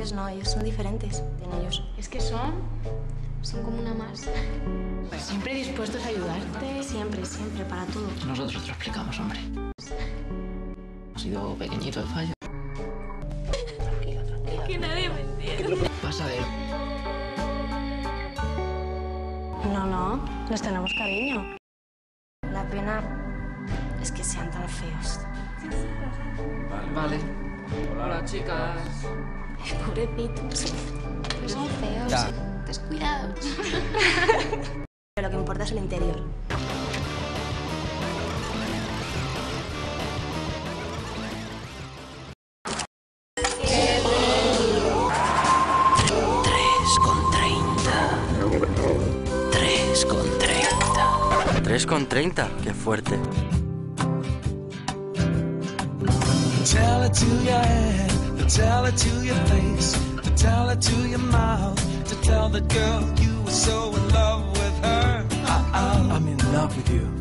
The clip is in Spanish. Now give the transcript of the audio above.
ellos no, ellos son diferentes. En ellos. Es que son. son como una más. Siempre dispuestos a ayudarte. Siempre, siempre, para todo. Nosotros te lo explicamos, hombre. Ha sido pequeñito el fallo. Tranquila, tranquila. Que nadie me entiende. Pasa de él. No, no, les tenemos cariño. La pena es que sean tan feos. Vale. Hola, chicas. Pobrecitos. Son feos. Ya. Descuidados. Pero lo que importa es el interior. con 30. 3 con 30. 3 con 30, qué fuerte. tell it to your face, to tell it to your mouth, to tell the girl you were so in love with her. I, I, I'm in love with you.